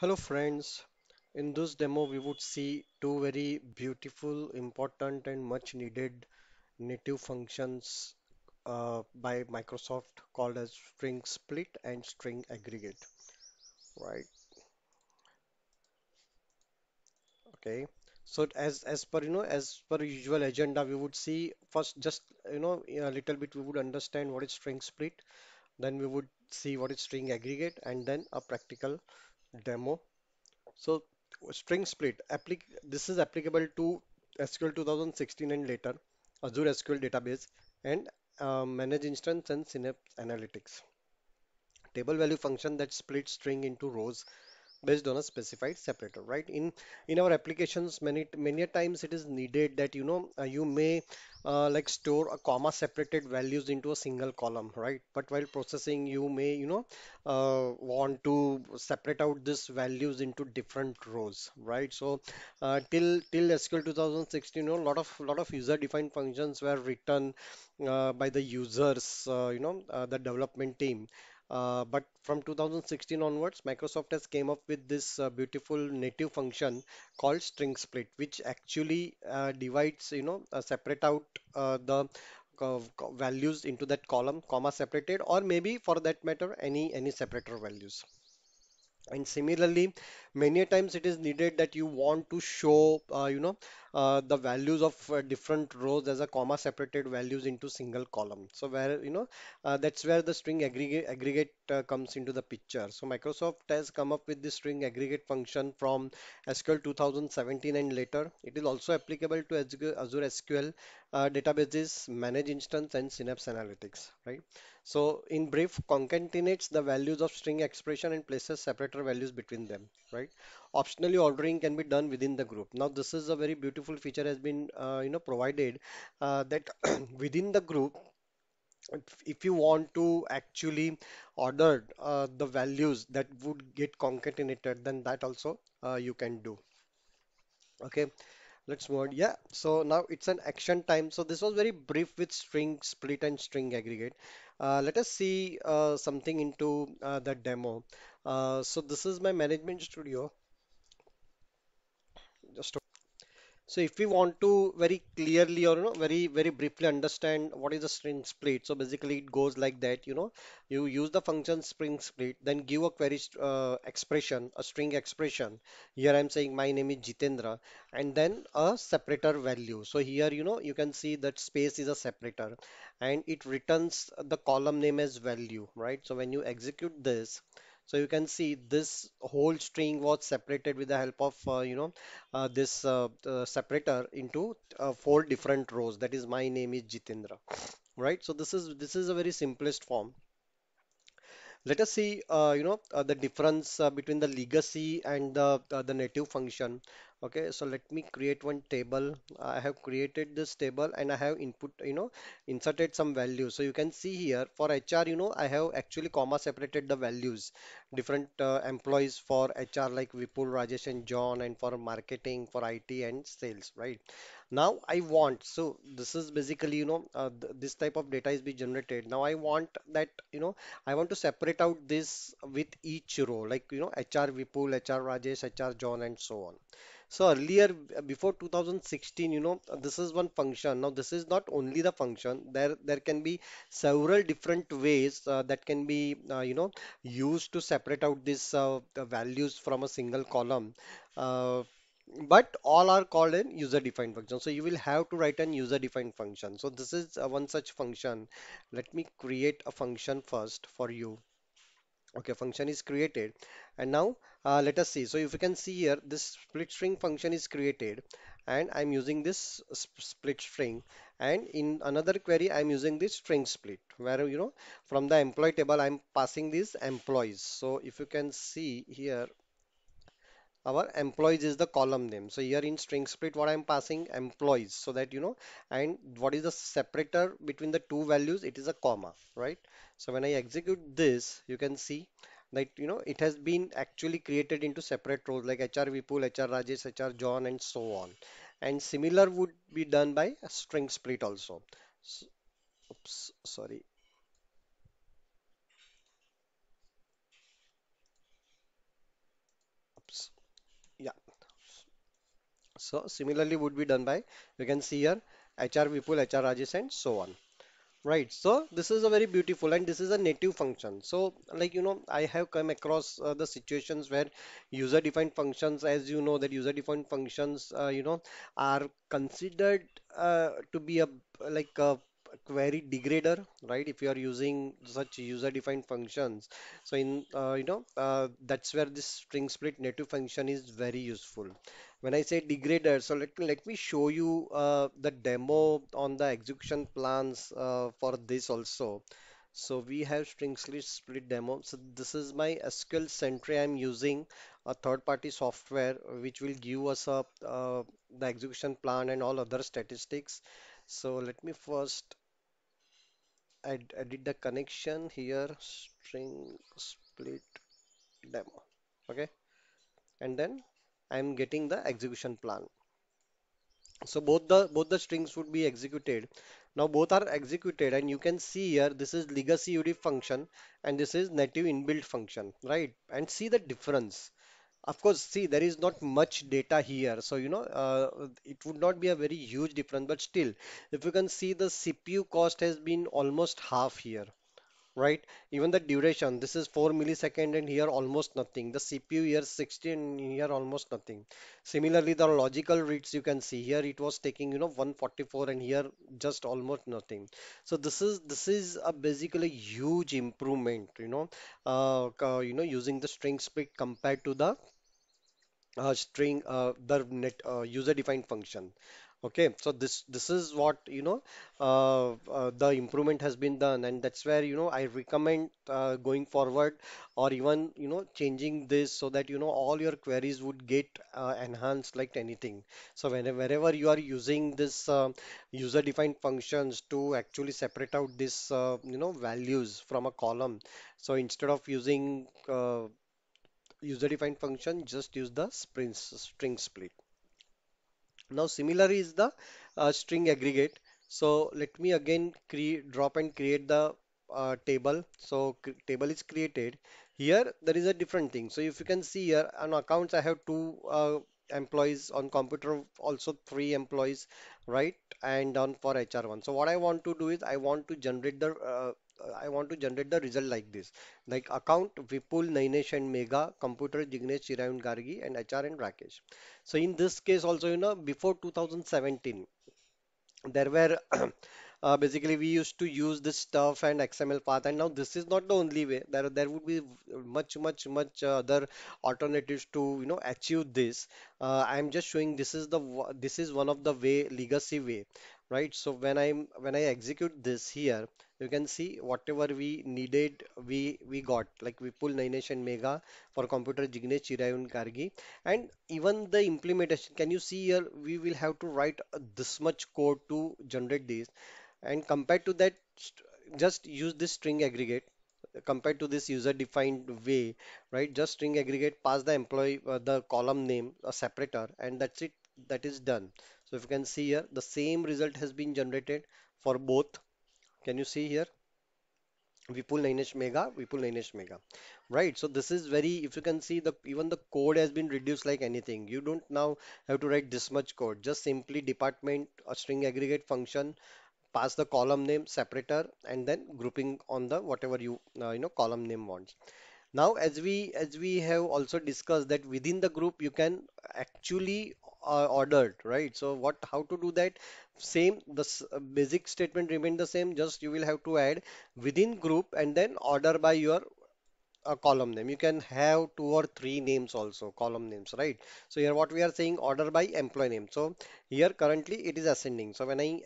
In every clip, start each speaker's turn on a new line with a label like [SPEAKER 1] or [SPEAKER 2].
[SPEAKER 1] Hello friends, in this demo we would see two very beautiful, important and much needed native functions uh, by Microsoft called as string split and string aggregate, right? Okay. So as as per you know as per usual agenda we would see first just you know a little bit we would understand what is string split, then we would see what is string aggregate and then a practical demo So string split, applic this is applicable to SQL 2016 and later, Azure SQL database, and uh, manage instance and Synapse Analytics. Table value function that splits string into rows based on a specified separator right? In in our applications many many times it is needed that you know uh, you may uh, like store a comma separated values into a single column right? But while processing you may you know uh, want to separate out these values into different rows right? So uh, till till SQL 2016 you know a lot of lot of user defined functions were written uh, by the users uh, you know the development team uh, but from 2016 onwards, Microsoft has came up with this uh, beautiful native function called string split, which actually uh, divides, you know, uh, separate out uh, the values into that column, comma separated, or maybe for that matter, any any separator values. And similarly, many times it is needed that you want to show, uh, you know, uh, the values of uh, different rows as a comma separated values into single column. So where, you know, uh, that's where the string aggregate aggregate uh, comes into the picture. So Microsoft has come up with this string aggregate function from SQL 2017 and later. It is also applicable to Azure Azure SQL uh, databases, manage instance, and Synapse Analytics, right? So in brief, concatenates the values of string expression and places separator values between them, right? Optionally ordering can be done within the group. Now this is a very beautiful feature has been uh, you know provided uh, that within the group, if, you want to actually order uh, the values that would get concatenated, then that also uh, you can do. Okay, let's move on. Yeah, so now it's an action time. So this was very brief with string split and string aggregate. Uh, let us see uh, something into uh, the demo. Uh, so this is my management studio. Just So if we want to very clearly or you know very very briefly understand what is a string split, so basically it goes like that, you know, you use the function string split, then give a query uh, expression, a string expression. Here I'm saying my name is Jitendra, and then a separator value. So here you know you can see that space is a separator, and it returns the column name as value, right? So when you execute this. So you can see this whole string was separated with the help of uh, you know uh, this uh, separator into uh, four different rows. That is, my name is Jitendra, right? So this is this is a very simplest form. Let us see, uh, you know, uh, the difference uh, between the legacy and the uh, the native function. Okay, so let me create one table. I have created this table and I have input, you know, inserted some values. So you can see here for HR, you know, I have actually comma separated the values, different uh, employees for HR like Vipul, Rajesh, and John, and for marketing, for IT and sales, right? Now I want, so this is basically, you know, uh, th this type of data is be generated. Now I want that, you know, I want to separate out this with each row, like, you know, HR Vipul, HR Rajesh, HR John, and so on. So earlier, uh, before 2016, you know, uh, this is one function. Now this is not only the function. There, there can be several different ways uh, that can be, uh, you know, used to separate out these uh, values from a single column. But all are called in user-defined function. So you will have to write an user-defined function. So this is uh, one such function. Let me create a function first for you. Okay, function is created. And now uh, let us see. So if you can see here, this split string function is created and I'm using this sp- split string. And in another query, I'm using this string split where, you know, from the employee table, I'm passing these employees. So if you can see here, our employees is the column name. So here in string split, what I'm passing employees so that you know, and what is the separator between the two values? It is a comma, right? So when I execute this, you can see that you know it has been actually created into separate rows like HR Vipul, HR Rajesh, HR John, and so on. And similar would be done by a string split also. S- Oops, sorry. So similarly would be done by, you can see here, HR Vipul, HR Rajesh, and so on. Right, so this is a very beautiful and this is a native function. So, like you know, I have come across uh, the situations where user-defined functions, as you know, that user-defined functions, uh, you know, are considered uh, to be a like a query degrader, right? If you are using such user-defined functions, so in uh, you know, uh, that's where this string split native function is very useful. When I say degrader, so let me let me show you uh, the demo on the execution plans uh, for this also. So we have string split split demo. So this is my SQL Sentry. I'm using a third-party software which will give us a uh, the execution plan and all other statistics. So let me first add edit the connection here. String split demo. Okay, and then I'm getting the execution plan. So both the both the strings would be executed. Now both are executed and you can see here this is legacy UDIF function and this is native inbuilt function, right? And see the difference. Of course, see there is not much data here, so you know uh, it would not be a very huge difference, but still, if you can see the CPU cost has been almost half here right? Even the duration, this is 4 millisecond and here almost nothing. The CPU here 16 and here almost nothing. Similarly, the logical reads you can see here it was taking you know 144 and here just almost nothing. So this is this is a basically huge improvement, you know, uh, you know using the string split compared to the uh, string uh, the net uh, user defined function okay so this this is what you know uh, uh, the improvement has been done and that's where you know I recommend uh, going forward or even you know changing this so that you know all your queries would get uh, enhanced like anything. So whenever wherever you are using this uh, user defined functions to actually separate out this uh, you know values from a column so instead of using uh, user defined function just use the string, string split now similar is the uh, string aggregate. So let me again create drop and create the uh, table. So table is created. Here there is a different thing. So if you can see here on accounts I have two uh, employees. On computer also three employees right? And on for HR1 so what I want to do is I want to generate the uh, I want to generate the result like this like account Vipul, Nainesh and Megha, computer Jignesh, Chirayu and Gargi and HR and Rakesh. So in this case also, you know, before 2017, there were uh, basically we used to use this stuff and XML path, and now this is not the only way. There there would be much much much other alternatives to you know achieve this. Uh, I'm just showing this is the this is one of the way legacy way, right? So when I'm when I execute this here, you can see whatever we needed we we got like Vipul Nainesh and Megha for computer Jignesh, Chirayu Gargi and even the implementation, can you see here? We will have to write this much code to generate this. And compared to that, just use this string aggregate compared to this user-defined way, right? Just string aggregate, pass the employee, uh, the column name, a separator, and that's it. That is done. So if you can see here, the same result has been generated for both. Can you see here? We Vipul Nainesh Megha, We Vipul Nainesh Megha. Right. So this is very, if you can see the even the code has been reduced like anything. You don't now have to write this much code. Just simply department, a string aggregate function, pass the column name separator, and then grouping on the whatever you uh, you know column name wants. Now, as we as we have also discussed that within the group you can actually uh, order, right? So what how to do that? Same, the uh, basic statement remain the same. Just you will have to add within group and then order by your a column name. You can have two or three names also, column names, right? So here what we are saying order by employee name. So here currently it is ascending. So when I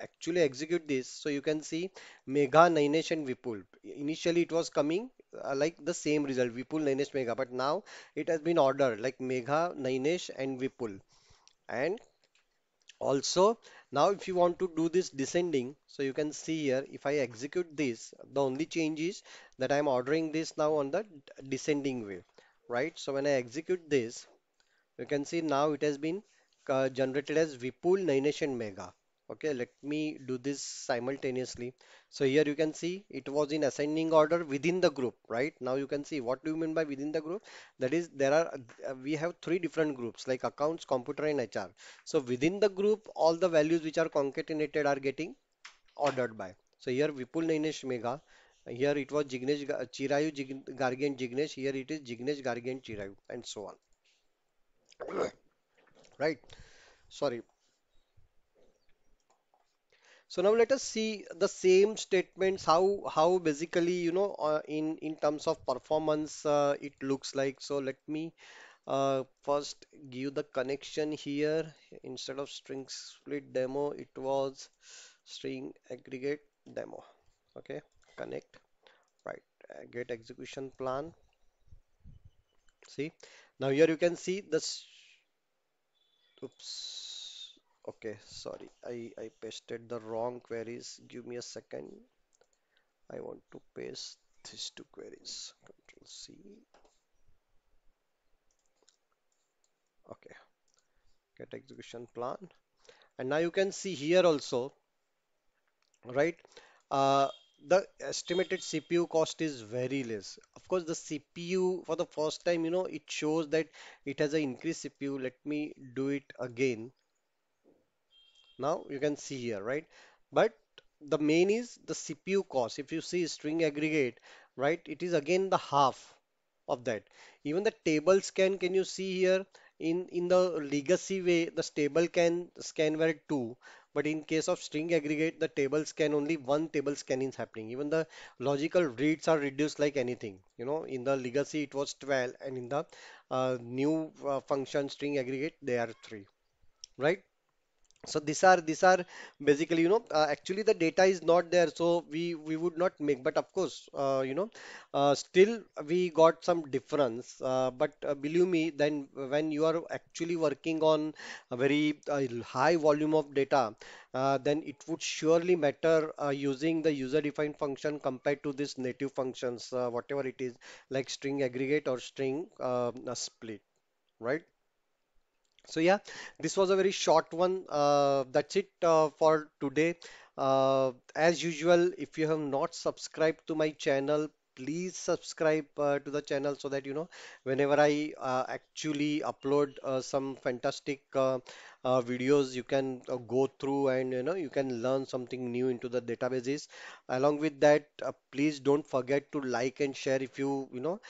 [SPEAKER 1] actually execute this, so you can see Megha, Nainesh and Vipul. Initially it was coming uh, like the same result, Vipul, Nainesh, Megha, but now it has been ordered like Megha, Nainesh and Vipul. And also, now if you want to do this descending, so you can see here, if I execute this, the only change is that I'm ordering this now on the descending way, right? So when I execute this, you can see now it has been uh, generated as Vipul, Nainesh and Megha. Okay, let me do this simultaneously. So here you can see it was in ascending order within the group, right? Now you can see what do you mean by within the group? That is, there are uh, we have three different groups like accounts, computer, and HR. So within the group, all the values which are concatenated are getting ordered by. So here Vipul Nainesh Megha. Here it was Jignesh Chirayu Jig, Gargi and Jignesh. Here it is Jignesh Gargi and Chirayu and so on. Right? Sorry. So now let us see the same statements how how basically you know uh, in in terms of performance uh, it looks like. So let me uh, first give the connection here instead of string split demo it was string aggregate demo. Okay, connect right get execution plan. See now here you can see this. Oops. Okay, sorry, I I pasted the wrong queries. Give me a second. I want to paste these two queries. Control C. Okay, get execution plan. And now you can see here also, right? Uh, the estimated CPU cost is very less. Of course, the CPU for the first time, you know, it shows that it has an increased CPU. Let me do it again. Now you can see here, right? But the main is the CPU cost. If you see string aggregate, right, it is again the half of that. Even the table scan, can you see here in in the legacy way, the table can scan were two, but in case of string aggregate, the table scan only one table scan is happening. Even the logical reads are reduced like anything. You know, in the legacy it was 12, and in the uh, new uh, function string aggregate they are three, right? So these are these are basically you know uh, actually the data is not there. So we we would not make but of course uh, you know uh, still we got some difference. Uh, but uh, believe me then when you are actually working on a very uh, high volume of data then it would surely matter using the user defined function compared to this native functions whatever it is like string aggregate or string uh, split right so yeah, this was a very short one. Uh, that's it uh, for today. Uh, as usual, if you have not subscribed to my channel, please subscribe uh, to the channel so that you know whenever I uh, actually upload uh, some fantastic uh, uh, videos, you can uh, go through and you know you can learn something new into the databases. Along with that, please don't forget to like and share if you you know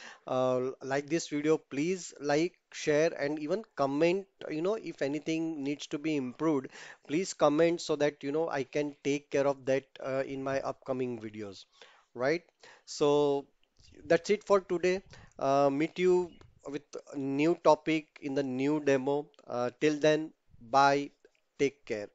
[SPEAKER 1] like this video. Please like share and even comment you know if anything needs to be improved please comment so that you know I can take care of that in my upcoming videos right? So that's it for today. Uh, meet you with a new topic in the new demo. Uh, till then bye. Take care